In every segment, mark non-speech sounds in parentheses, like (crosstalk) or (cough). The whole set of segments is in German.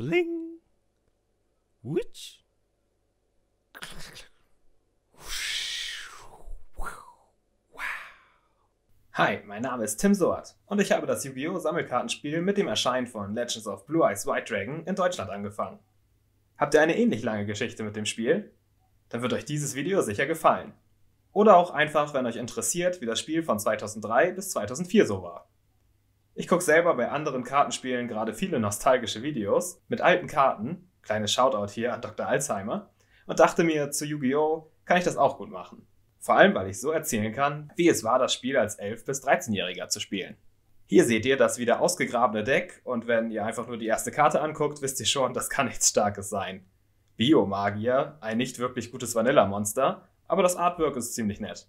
Bling. Witch. Hi, mein Name ist Tim Soart und ich habe das Yu-Gi-Oh! Sammelkartenspiel mit dem Erscheinen von Legends of Blue Eyes White Dragon in Deutschland angefangen. Habt ihr eine ähnlich lange Geschichte mit dem Spiel? Dann wird euch dieses Video sicher gefallen. Oder auch einfach, wenn euch interessiert, wie das Spiel von 2003 bis 2004 so war. Ich gucke selber bei anderen Kartenspielen gerade viele nostalgische Videos mit alten Karten, kleines Shoutout hier an Dr. Alzheimer, und dachte mir, zu Yu-Gi-Oh! kann ich das auch gut machen. Vor allem, weil ich so erzählen kann, wie es war, das Spiel als 11- bis 13-Jähriger zu spielen. Hier seht ihr das wieder ausgegrabene Deck und wenn ihr einfach nur die erste Karte anguckt, wisst ihr schon, das kann nichts Starkes sein. Biomagier, ein nicht wirklich gutes Vanilla-Monster, aber das Artwork ist ziemlich nett.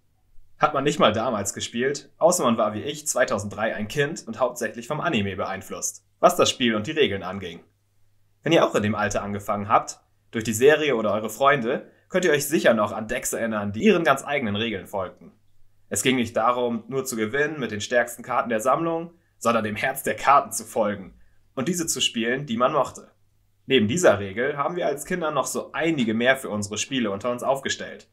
Hat man nicht mal damals gespielt, außer man war wie ich 2003 ein Kind und hauptsächlich vom Anime beeinflusst, was das Spiel und die Regeln anging. Wenn ihr auch in dem Alter angefangen habt, durch die Serie oder eure Freunde, könnt ihr euch sicher noch an Decks erinnern, die ihren ganz eigenen Regeln folgten. Es ging nicht darum, nur zu gewinnen mit den stärksten Karten der Sammlung, sondern dem Herz der Karten zu folgen und diese zu spielen, die man mochte. Neben dieser Regel haben wir als Kinder noch so einige mehr für unsere Spiele unter uns aufgestellt.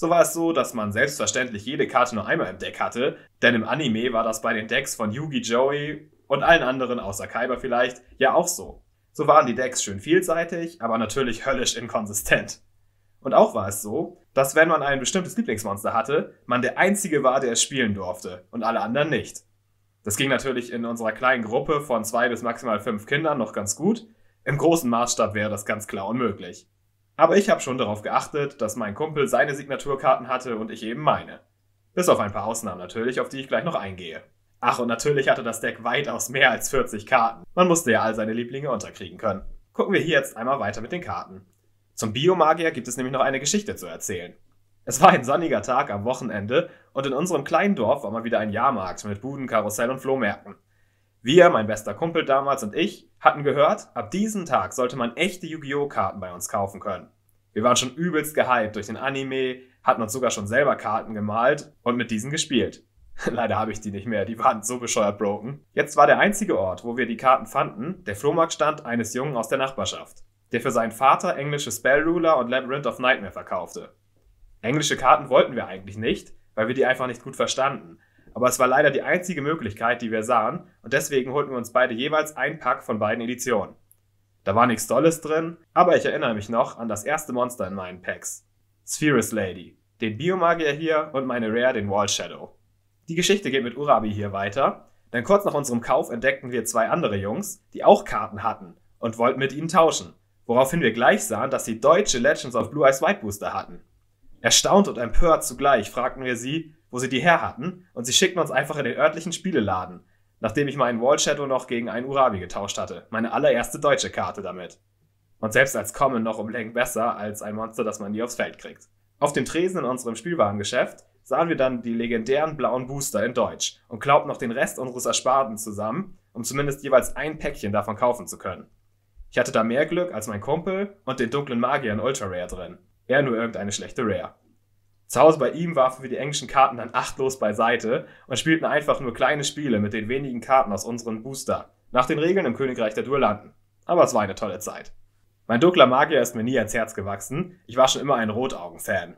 So war es so, dass man selbstverständlich jede Karte nur einmal im Deck hatte, denn im Anime war das bei den Decks von Yugi Joey und allen anderen außer Kaiba vielleicht ja auch so. So waren die Decks schön vielseitig, aber natürlich höllisch inkonsistent. Und auch war es so, dass wenn man ein bestimmtes Lieblingsmonster hatte, man der Einzige war, der es spielen durfte und alle anderen nicht. Das ging natürlich in unserer kleinen Gruppe von zwei bis maximal fünf Kindern noch ganz gut. Im großen Maßstab wäre das ganz klar unmöglich. Aber ich habe schon darauf geachtet, dass mein Kumpel seine Signaturkarten hatte und ich eben meine. Bis auf ein paar Ausnahmen natürlich, auf die ich gleich noch eingehe. Ach, und natürlich hatte das Deck weitaus mehr als 40 Karten. Man musste ja all seine Lieblinge unterkriegen können. Gucken wir hier jetzt einmal weiter mit den Karten. Zum Biomagier gibt es nämlich noch eine Geschichte zu erzählen. Es war ein sonniger Tag am Wochenende und in unserem kleinen Dorf war mal wieder ein Jahrmarkt mit Buden, Karussell und Flohmärkten. Wir, mein bester Kumpel damals und ich, hatten gehört, ab diesem Tag sollte man echte Yu-Gi-Oh! Karten bei uns kaufen können. Wir waren schon übelst gehypt durch den Anime, hatten uns sogar schon selber Karten gemalt und mit diesen gespielt. (laughs) Leider habe ich die nicht mehr, die waren so bescheuert broken. Jetzt war der einzige Ort, wo wir die Karten fanden, der Flohmarktstand eines Jungen aus der Nachbarschaft, der für seinen Vater englische Spellruler und Labyrinth of Nightmare verkaufte. Englische Karten wollten wir eigentlich nicht, weil wir die einfach nicht gut verstanden aber es war leider die einzige Möglichkeit, die wir sahen, und deswegen holten wir uns beide jeweils ein Pack von beiden Editionen. Da war nichts Dolles drin, aber ich erinnere mich noch an das erste Monster in meinen Packs. Spherus Lady, den Biomagier hier und meine Rare, den Wall Shadow. Die Geschichte geht mit Urabi hier weiter, denn kurz nach unserem Kauf entdeckten wir zwei andere Jungs, die auch Karten hatten und wollten mit ihnen tauschen, woraufhin wir gleich sahen, dass sie deutsche Legends of Blue Eyes White Booster hatten. Erstaunt und empört zugleich fragten wir sie, wo sie die her hatten, und sie schickten uns einfach in den örtlichen Spieleladen, nachdem ich meinen Wall Shadow noch gegen einen Urabi getauscht hatte. Meine allererste deutsche Karte damit. Und selbst als Common noch um Längen besser als ein Monster, das man nie aufs Feld kriegt. Auf dem Tresen in unserem Spielwarengeschäft sahen wir dann die legendären blauen Booster in Deutsch und klaubten noch den Rest unseres Ersparten zusammen, um zumindest jeweils ein Päckchen davon kaufen zu können. Ich hatte da mehr Glück als mein Kumpel und den dunklen Magier in Ultra Rare drin. Er nur irgendeine schlechte Rare. Zu Hause bei ihm warfen wir die englischen Karten dann achtlos beiseite und spielten einfach nur kleine Spiele mit den wenigen Karten aus unseren Booster, nach den Regeln im Königreich der Duellanten. Aber es war eine tolle Zeit. Mein dunkler Magier ist mir nie ans Herz gewachsen, ich war schon immer ein Rotaugen-Fan.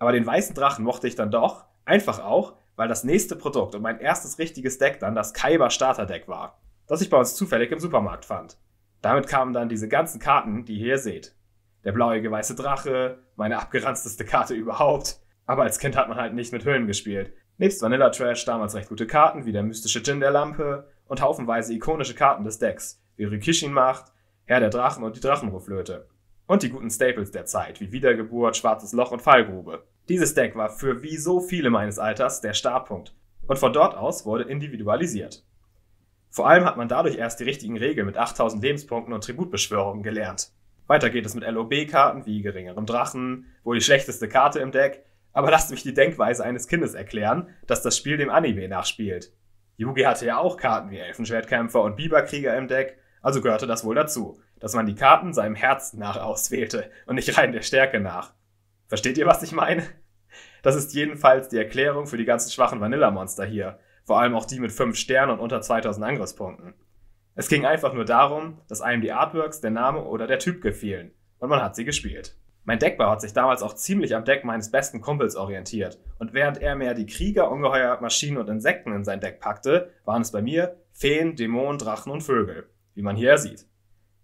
Aber den weißen Drachen mochte ich dann doch, einfach auch, weil das nächste Produkt und mein erstes richtiges Deck dann das Kaiba Starter Deck war, das ich bei uns zufällig im Supermarkt fand. Damit kamen dann diese ganzen Karten, die ihr hier seht der blauige weiße Drache, meine abgeranzteste Karte überhaupt. Aber als Kind hat man halt nicht mit Hüllen gespielt. Nebst Vanilla Trash damals recht gute Karten wie der mystische Djinn der Lampe und haufenweise ikonische Karten des Decks, wie Rikishin Macht, Herr der Drachen und die Drachenruflöte. Und die guten Staples der Zeit, wie Wiedergeburt, Schwarzes Loch und Fallgrube. Dieses Deck war für wie so viele meines Alters der Startpunkt. Und von dort aus wurde individualisiert. Vor allem hat man dadurch erst die richtigen Regeln mit 8000 Lebenspunkten und Tributbeschwörungen gelernt. Weiter geht es mit LOB-Karten wie geringerem Drachen, wohl die schlechteste Karte im Deck. Aber lasst mich die Denkweise eines Kindes erklären, dass das Spiel dem Anime nachspielt. Yugi hatte ja auch Karten wie Elfenschwertkämpfer und Biberkrieger im Deck, also gehörte das wohl dazu, dass man die Karten seinem Herzen nach auswählte und nicht rein der Stärke nach. Versteht ihr, was ich meine? Das ist jedenfalls die Erklärung für die ganzen schwachen Vanilla-Monster hier, vor allem auch die mit 5 Sternen und unter 2000 Angriffspunkten. Es ging einfach nur darum, dass einem die Artworks, der Name oder der Typ gefielen und man hat sie gespielt. Mein Deckbau hat sich damals auch ziemlich am Deck meines besten Kumpels orientiert und während er mehr die Krieger, Ungeheuer, Maschinen und Insekten in sein Deck packte, waren es bei mir Feen, Dämonen, Drachen und Vögel, wie man hier sieht.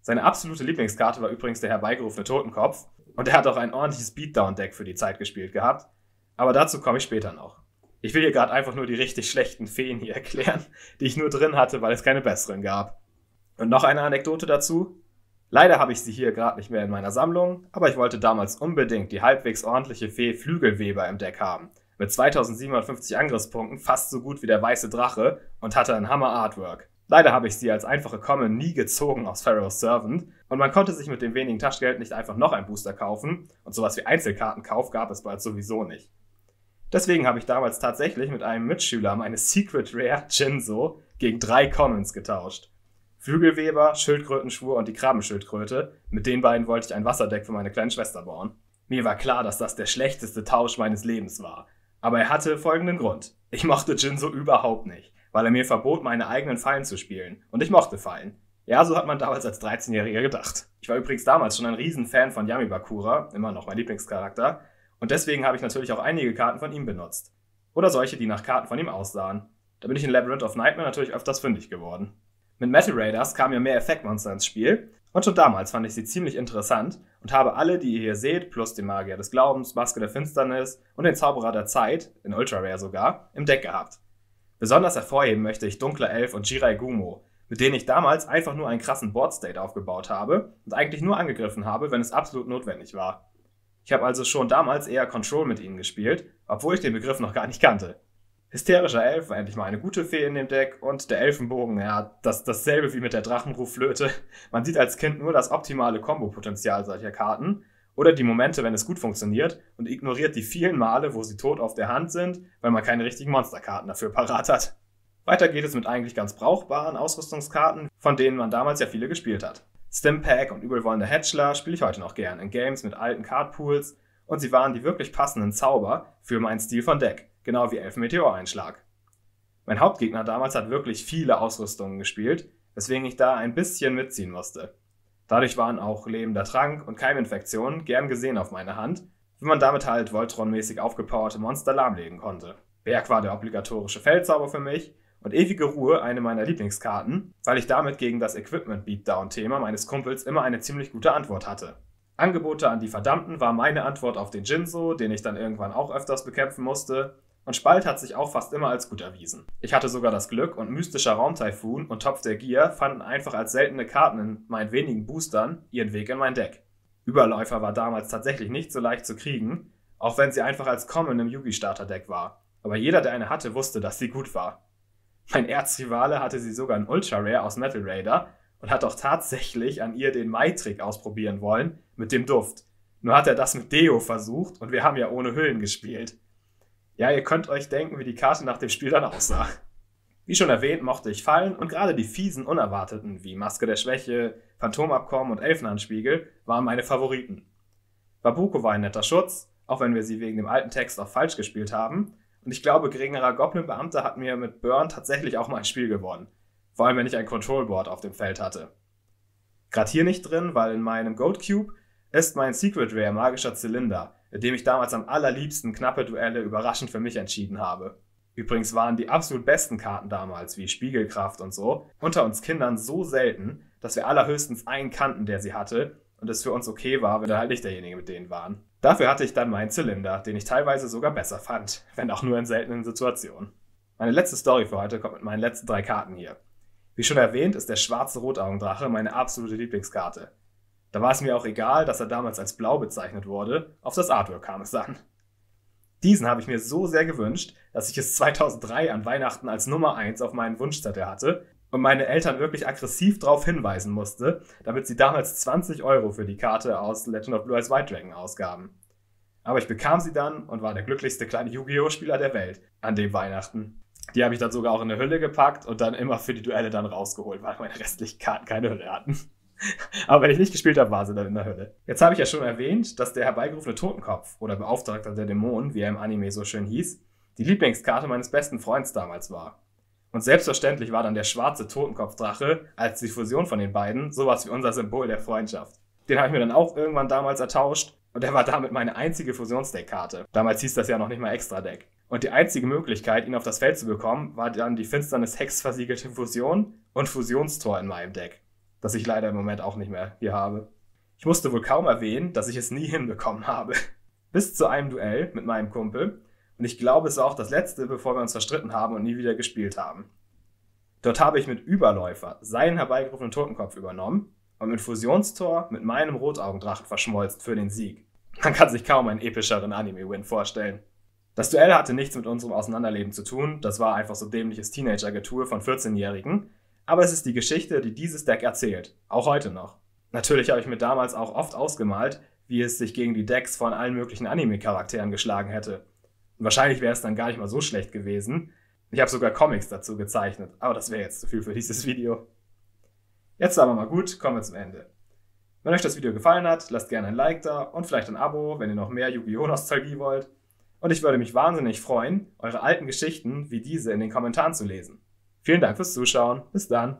Seine absolute Lieblingskarte war übrigens der herbeigerufene Totenkopf und er hat auch ein ordentliches Beatdown-Deck für die Zeit gespielt gehabt, aber dazu komme ich später noch. Ich will hier gerade einfach nur die richtig schlechten Feen hier (laughs) erklären, die ich nur drin hatte, weil es keine besseren gab. Und noch eine Anekdote dazu. Leider habe ich sie hier gerade nicht mehr in meiner Sammlung, aber ich wollte damals unbedingt die halbwegs ordentliche Fee Flügelweber im Deck haben. Mit 2750 Angriffspunkten fast so gut wie der weiße Drache und hatte ein Hammer Artwork. Leider habe ich sie als einfache Common nie gezogen aus Pharaoh's Servant und man konnte sich mit dem wenigen Taschengeld nicht einfach noch ein Booster kaufen und sowas wie Einzelkartenkauf gab es bald sowieso nicht. Deswegen habe ich damals tatsächlich mit einem Mitschüler meine Secret Rare Jinzo gegen drei Commons getauscht. Flügelweber, Schildkrötenschwur und die Krabbenschildkröte. Mit den beiden wollte ich ein Wasserdeck für meine kleine Schwester bauen. Mir war klar, dass das der schlechteste Tausch meines Lebens war. Aber er hatte folgenden Grund. Ich mochte Jinzo überhaupt nicht, weil er mir verbot, meine eigenen Fallen zu spielen. Und ich mochte Fallen. Ja, so hat man damals als 13-Jähriger gedacht. Ich war übrigens damals schon ein Riesenfan von Yami Bakura, immer noch mein Lieblingscharakter. Und deswegen habe ich natürlich auch einige Karten von ihm benutzt. Oder solche, die nach Karten von ihm aussahen. Da bin ich in Labyrinth of Nightmare natürlich öfters fündig geworden. Mit Metal Raiders kamen ja mehr Effektmonster ins Spiel und schon damals fand ich sie ziemlich interessant und habe alle, die ihr hier seht, plus den Magier des Glaubens, Maske der Finsternis und den Zauberer der Zeit, in Ultra Rare sogar, im Deck gehabt. Besonders hervorheben möchte ich Dunkler Elf und Jirai Gumo, mit denen ich damals einfach nur einen krassen Boardstate aufgebaut habe und eigentlich nur angegriffen habe, wenn es absolut notwendig war. Ich habe also schon damals eher Control mit ihnen gespielt, obwohl ich den Begriff noch gar nicht kannte. Hysterischer Elf war endlich mal eine gute Fee in dem Deck und der Elfenbogen, ja, das, dasselbe wie mit der Drachenrufflöte. (laughs) Man sieht als Kind nur das optimale Kombopotenzial solcher Karten oder die Momente, wenn es gut funktioniert und ignoriert die vielen Male, wo sie tot auf der Hand sind, weil man keine richtigen Monsterkarten dafür parat hat. Weiter geht es mit eigentlich ganz brauchbaren Ausrüstungskarten, von denen man damals ja viele gespielt hat. Stimpack und übelwollende Hatchler spiele ich heute noch gern in Games mit alten Cardpools und sie waren die wirklich passenden Zauber für meinen Stil von Deck genau wie Elf Meteoreinschlag. Mein Hauptgegner damals hat wirklich viele Ausrüstungen gespielt, weswegen ich da ein bisschen mitziehen musste. Dadurch waren auch lebender Trank und Keiminfektionen gern gesehen auf meiner Hand, wenn man damit halt Voltron-mäßig aufgepowerte Monster lahmlegen konnte. Berg war der obligatorische Feldzauber für mich und ewige Ruhe eine meiner Lieblingskarten, weil ich damit gegen das Equipment-Beatdown-Thema meines Kumpels immer eine ziemlich gute Antwort hatte. Angebote an die Verdammten war meine Antwort auf den Jinso, den ich dann irgendwann auch öfters bekämpfen musste, und Spalt hat sich auch fast immer als gut erwiesen. Ich hatte sogar das Glück und mystischer Raumtyphoon und Topf der Gier fanden einfach als seltene Karten in meinen wenigen Boostern ihren Weg in mein Deck. Überläufer war damals tatsächlich nicht so leicht zu kriegen, auch wenn sie einfach als Common im Yugi-Starter-Deck war. Aber jeder, der eine hatte, wusste, dass sie gut war. Mein Erzrivale hatte sie sogar in Ultra Rare aus Metal Raider und hat auch tatsächlich an ihr den Mai-Trick ausprobieren wollen mit dem Duft. Nur hat er das mit Deo versucht und wir haben ja ohne Hüllen gespielt. Ja, ihr könnt euch denken, wie die Karte nach dem Spiel dann aussah. Wie schon erwähnt, mochte ich Fallen und gerade die fiesen Unerwarteten wie Maske der Schwäche, Phantomabkommen und Elfenhandspiegel waren meine Favoriten. Babuko war ein netter Schutz, auch wenn wir sie wegen dem alten Text auch falsch gespielt haben. Und ich glaube, geringerer Goblin-Beamter hat mir mit Burn tatsächlich auch mal ein Spiel gewonnen. Vor allem, wenn ich ein Control-Board auf dem Feld hatte. Gerade hier nicht drin, weil in meinem Gold Cube ist mein Secret Rare magischer Zylinder, dem ich damals am allerliebsten knappe Duelle überraschend für mich entschieden habe. Übrigens waren die absolut besten Karten damals, wie Spiegelkraft und so, unter uns Kindern so selten, dass wir allerhöchstens einen kannten, der sie hatte, und es für uns okay war, wenn wir halt nicht derjenige mit denen waren. Dafür hatte ich dann meinen Zylinder, den ich teilweise sogar besser fand, (laughs) wenn auch nur in seltenen Situationen. Meine letzte Story für heute kommt mit meinen letzten drei Karten hier. Wie schon erwähnt, ist der schwarze Rotaugendrache meine absolute Lieblingskarte. Da war es mir auch egal, dass er damals als blau bezeichnet wurde, auf das Artwork kam es an. Diesen habe ich mir so sehr gewünscht, dass ich es 2003 an Weihnachten als Nummer 1 auf meinen Wunschzettel hatte und meine Eltern wirklich aggressiv darauf hinweisen musste, damit sie damals 20 Euro für die Karte aus Legend of Blue Eyes White Dragon ausgaben. Aber ich bekam sie dann und war der glücklichste kleine Yu-Gi-Oh! Spieler der Welt an dem Weihnachten. Die habe ich dann sogar auch in eine Hülle gepackt und dann immer für die Duelle dann rausgeholt, weil meine restlichen Karten keine Hülle hatten. (laughs) Aber wenn ich nicht gespielt habe, war sie dann in der Hölle. Jetzt habe ich ja schon erwähnt, dass der herbeigerufene Totenkopf oder Beauftragter der Dämonen, wie er im Anime so schön hieß, die Lieblingskarte meines besten Freundes damals war. Und selbstverständlich war dann der schwarze Totenkopfdrache als die Fusion von den beiden sowas wie unser Symbol der Freundschaft. Den habe ich mir dann auch irgendwann damals ertauscht und der war damit meine einzige Fusionsdeckkarte. Damals hieß das ja noch nicht mal Extra-Deck. Und die einzige Möglichkeit, ihn auf das Feld zu bekommen, war dann die Finsternis Hex versiegelte Fusion und Fusionstor in meinem Deck, das ich leider im Moment auch nicht mehr hier habe. Ich musste wohl kaum erwähnen, dass ich es nie hinbekommen habe. (laughs) Bis zu einem Duell mit meinem Kumpel. Und ich glaube, es war auch das letzte, bevor wir uns verstritten haben und nie wieder gespielt haben. Dort habe ich mit Überläufer seinen herbeigerufenen Totenkopf übernommen und mit Fusionstor mit meinem Rotaugendrachen verschmolzen für den Sieg. Man kann sich kaum einen epischeren Anime-Win vorstellen. Das Duell hatte nichts mit unserem Auseinanderleben zu tun, das war einfach so dämliches Teenager-Getue von 14-Jährigen, aber es ist die Geschichte, die dieses Deck erzählt, auch heute noch. Natürlich habe ich mir damals auch oft ausgemalt, wie es sich gegen die Decks von allen möglichen Anime-Charakteren geschlagen hätte. Und wahrscheinlich wäre es dann gar nicht mal so schlecht gewesen. Ich habe sogar Comics dazu gezeichnet, aber das wäre jetzt zu viel für dieses Video. Jetzt aber mal gut, kommen wir zum Ende. Wenn euch das Video gefallen hat, lasst gerne ein Like da und vielleicht ein Abo, wenn ihr noch mehr Yu-Gi-Oh! Nostalgie wollt. Und ich würde mich wahnsinnig freuen, eure alten Geschichten wie diese in den Kommentaren zu lesen. Vielen Dank fürs Zuschauen. Bis dann.